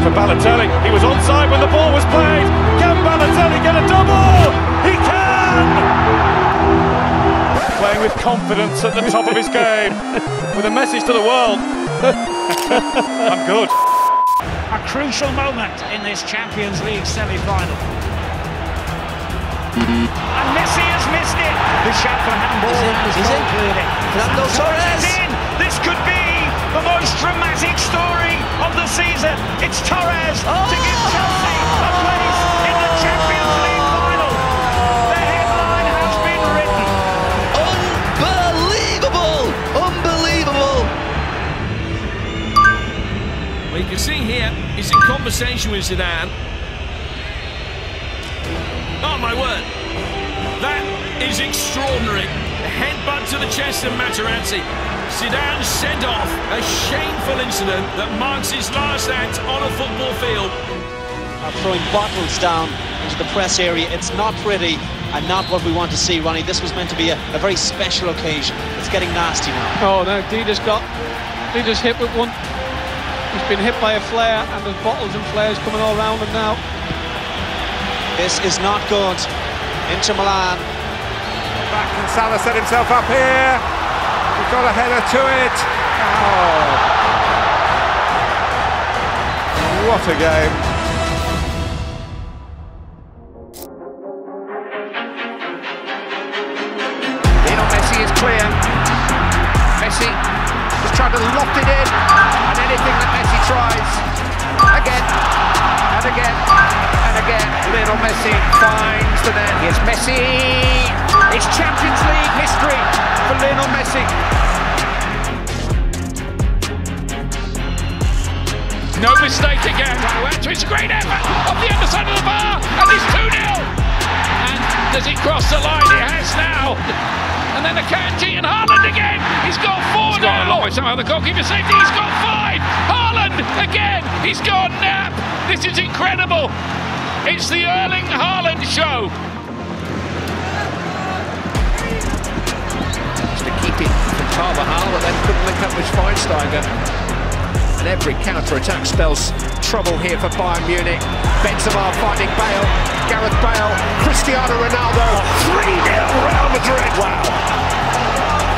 moment for Balotelli. He was onside when the ball was played. Can Balotelli get a double? He can! Playing with confidence at the top of his game, with a message to the world. I'm good. A crucial moment in this Champions League semi-final. And Messi has missed it. The shot for handball Is it? has Is goal it? Fernando And Torres is in. This could be the most dramatic story of the season. It's Torres to give oh! Chelsea a place in the Champions League final. The headline has been written. Unbelievable! Unbelievable! Well, you can see here, he's in conversation with Zidane. Oh, my word. That is extraordinary. A headbutt to the chest of Materazzi. Zidane sent off a shameful incident that marks his last act on a football field. are throwing bottles down into the press area. It's not pretty and not what we want to see, Ronnie. This was meant to be a, a very special occasion. It's getting nasty now. Oh no, Dida's got Dida's hit with one. He's been hit by a flare and there's bottles and flares coming all around him now. This is not good. Inter Milan Back and Salah set himself up here. He's got a header to it. Oh. What a game. Is clear. Messi just trying to loft it in, and anything that Messi tries, again and again and again, Lionel Messi finds the net. Here's Messi. It's Champions League history for Lionel Messi. No mistake again. It's a great effort off the underside of the bar, and it's 2 0. And does it cross the line? It has now. Four now. Somehow the goalkeeper saved it. He's got five. Haaland again. He's gone nap. This is incredible. It's the Erling Haaland show. to keep it from Carvajal, but then couldn't link up with Schweinsteiger. And every counter-attack spells trouble here for Bayern Munich. Benzema finding Bale, Gareth Bale, Cristiano Ronaldo, 3-0 Real Madrid. Wow.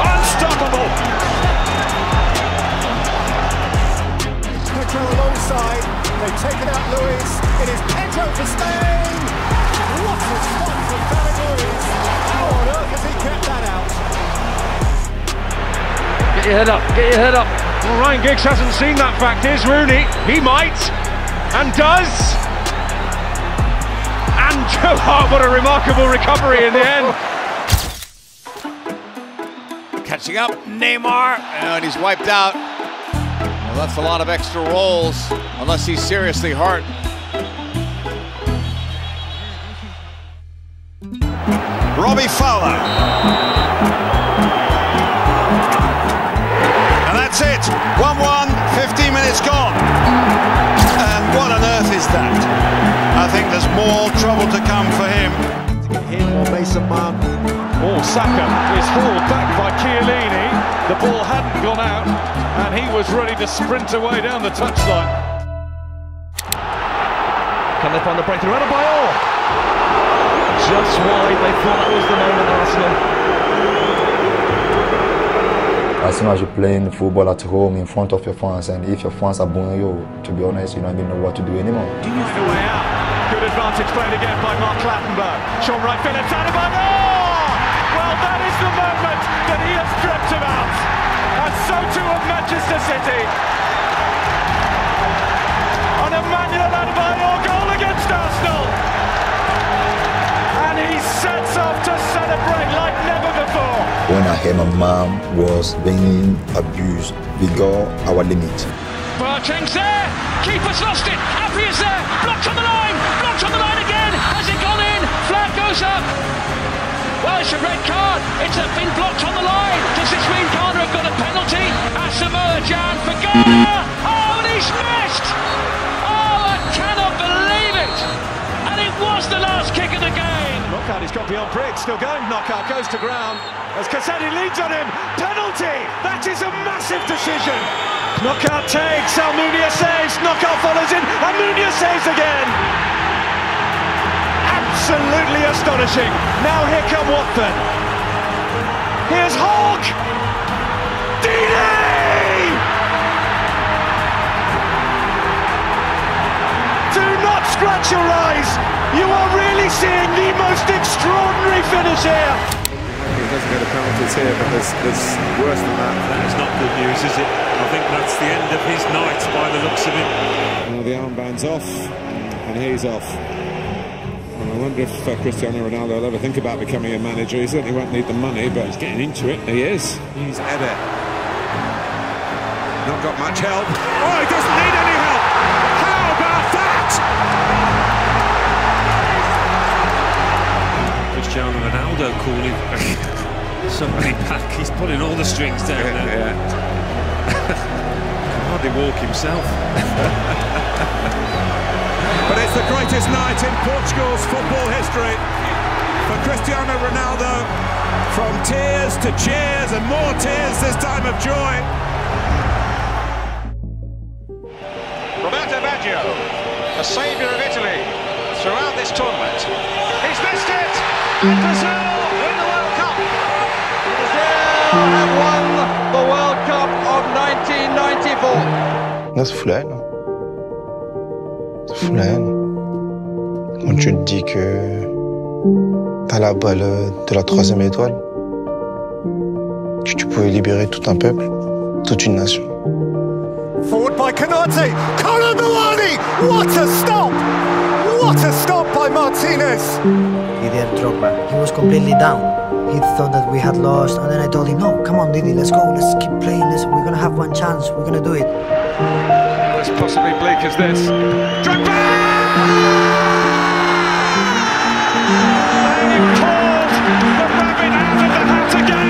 Unstoppable. Pedro alongside. They've taken out Luiz. It is Pedro for Spain. What a spot from David Luiz. How on earth has he kept that out? Get your head up, get your head up. Well, Ryan Giggs hasn't seen that fact. Here's Rooney. He might. And does. And Joe Hart, what a remarkable recovery in the end. Catching up, Neymar, and he's wiped out. Well, that's a lot of extra rolls, unless he's seriously hurt. Robbie Fowler. And that's it. 1-1, 15 minutes gone. And what on earth is that? I think there's more trouble to come for him. To get him or Mason Mount. Oh, Saka is hauled back by Chiellini. The ball hadn't gone out, and he was ready to sprint away down the touchline. Can they find the breakthrough? Adebayor! Just wide, they thought that was the moment, Arsenal. As soon as you're playing football at home in front of your fans, and if your fans are booing you, to be honest, you don't even know what to do anymore. Find a way out. Good advantage played again by Mark Clattenburg. Shaun Wright Phillips, Adebayor! Oh! Well, that is the moment that he has dreamt about. And so too of Manchester City. An Emmanuel Adebayor goal against Arsenal. And he sets off to celebrate like never before. When I heard my mom was being abused, we got our limit. Boateng's there. Keeper's lost it. Happy is there. Blocked on the line. Blocked on the line again. Has it gone in? Flag goes up. Well, it's a red card. It's been blocked on the line. Does this mean Oh, and he's missed. Oh, I cannot believe it. And it was the last kick of the game. Knockaert, he's got beyond Briggs, still going. Knockaert goes to ground as Cassetti leads on him. Penalty! That is a massive decision. Knockaert takes, Almunia saves, Knockaert follows in, Almunia saves again. Absolutely astonishing. Now here come Watford. Here's Hogg. Deeney! Scratch your eyes. You are really seeing the most extraordinary finish here. He doesn't get a penalty here, but there's, there's worse than that. That is not good news, is it? I think that's the end of his night by the looks of it. Well, the armband's off, and he's off. And I wonder if uh, Cristiano Ronaldo will ever think about becoming a manager. He certainly won't need the money, but he's getting into it. He is. He's Eder. Not got much help. Oh, he doesn't need any Cristiano Ronaldo calling somebody back. He's pulling all the strings down Yeah, there. yeah. Can hardly walk himself. But it's the greatest night in Portugal's football history for Cristiano Ronaldo. From tears to cheers and more tears this time of joy. Roberto Baggio, the saviour of Italy throughout this tournament. He's missed it! And Brazil win the World Cup! Brazil have won the World Cup of 1994. Non, c'est full haine. C'est full haine. Quand tu te dis que t'as la balle de la troisième étoile, que tu pouvais libérer tout un peuple, toute une nation. Forward by Canate. Conor Milani! What a stop! What a stop by Martinez! Didier Drogba. He was completely down. He thought that we had lost, and then I told him, "No, come on, Didi, let's go. Let's keep playing. Let's, we're gonna have one chance. We're gonna do it." As possibly bleak as this. Drogba! They've pulled the rabbit out of the hat again!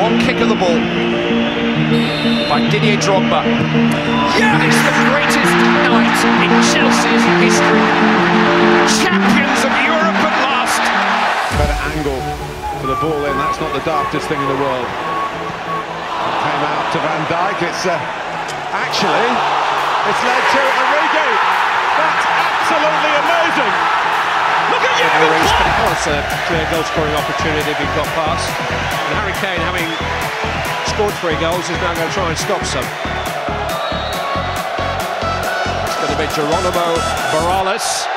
One kick of the ball by Didier Drogba. Yeah, it's the greatest night in Chelsea's history. Champions of Europe at last. Better angle for the ball in. That's not the daftest thing in the world. Came out to Van Dijk. It's uh, actually it's led to a Origi. That's absolutely amazing. Look at you! Well, it's a clear goal scoring opportunity if he got past. And Harry Kane, having scored three goals, is now going to try and stop some. It's going to be Geronimo Barrales.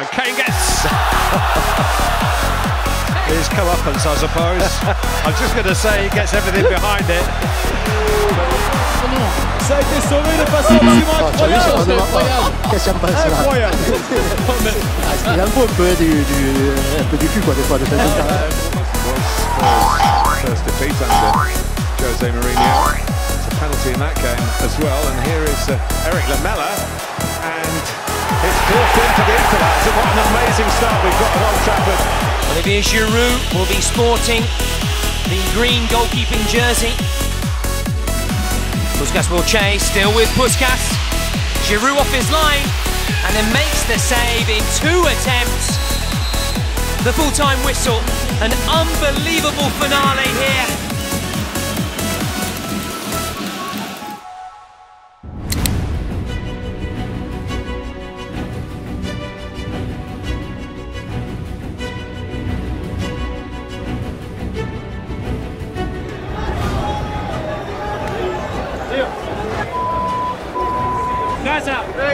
And Kane gets his comeuppance, I suppose. I'm just going to say he gets everything behind it. Ça a été sauvé de façon absolument incroyable! Qu'est-ce qui me passe là Incroyable! Il a un peu, du, du, un peu du cul quoi des fois de temps en temps. First defeat under Jose Mourinho. It's a penalty in that game as well. And here is uh, Erik Lamela. And it's forced into the equaliser. What an amazing start we've got at Old Trafford. Olivier Giroud will be sporting the green goalkeeping jersey. Puskas will chase, still with Puskas. Giroud off his line, and then makes the save in two attempts. The full-time whistle, an unbelievable finale here.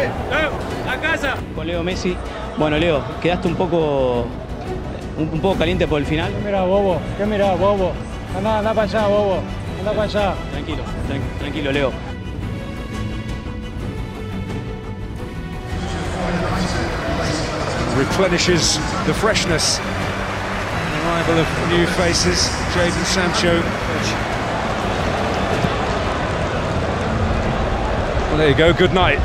A casa. Con Leo Messi. Bueno, Leo, quedaste un poco un, un poco caliente por el final. Mira, bobo. ¿Qué mira, bobo? Anda, anda para allá, bobo. Anda para allá. Tranquilo, tran- tranquilo, Leo. replenishes the freshness. Arrival of new faces, Jadon Sancho. Well, there you go, good night.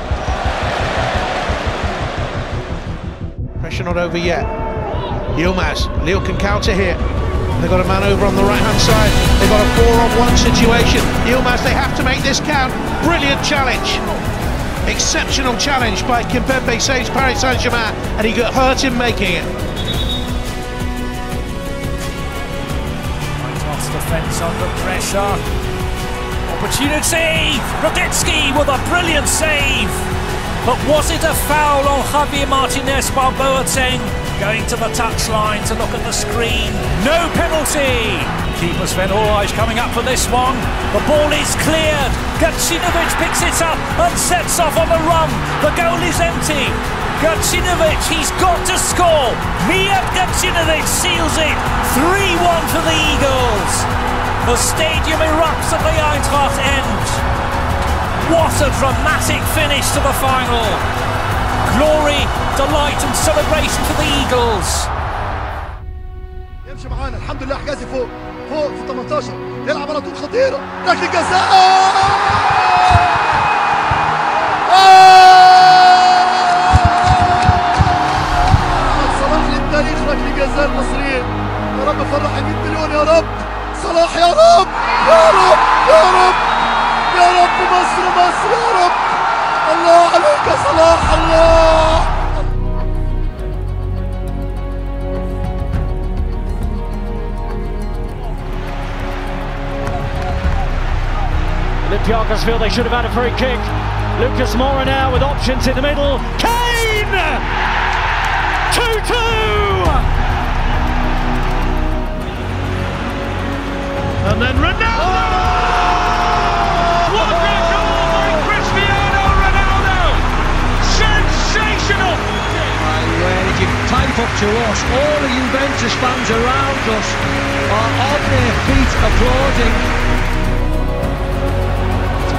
Pressure not over yet. Yilmaz, Lille can counter here. They've got a man over on the right hand side. They've got a four on one situation. Yilmaz, they have to make this count. Brilliant challenge. Exceptional challenge by Kimpembe, saves Paris Saint Germain, and he got hurt in making it. Toss defence under pressure. Opportunity! Radetzky with a brilliant save! But was it a foul on Javier Martinez while Boateng going to the touchline to look at the screen? No penalty! Keeper Sven Ulreich coming up for this one. The ball is cleared. Gacinovic picks it up and sets off on the run. The goal is empty. Gacinovic, he's got to score. Mijat Gacinovic seals it. 3-1 for the Eagles. The stadium erupts at the Eintracht end. What a dramatic finish to the final. Glory, delight and celebration for the Eagles. يمشي معانا. الحمد لله حجازي فوق فوق في 18 يلعب على طول خطيره ركله جزاء! محمد صلاح للتاريخ ركله جزاء المصريين. يا رب فرح 100 مليون يا رب. صلاح يا رب! يا رب! يا رب! يا رب مصر مصر يا رب الله عليك يا صلاح الله Olympiacos feel they should have had a free kick. Lucas Moura now with options in the middle. Kane! 2-2! And then Ronaldo! What You up to us? All the Juventus fans around us are on their feet applauding.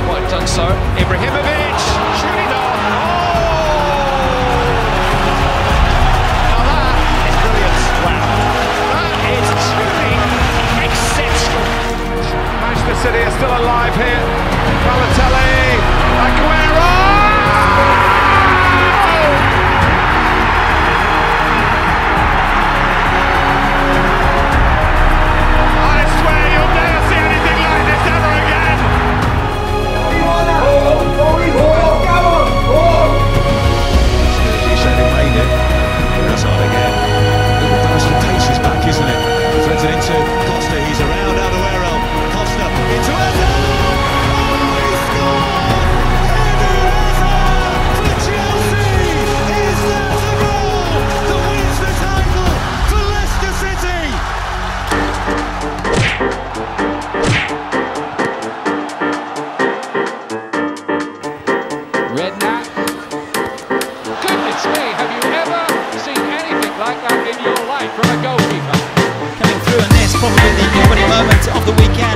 Quite done so. Ibrahimovic shooting on. Oh! Now that is brilliant. Wow. That is truly exceptional. Manchester City are still alive here. The weekend.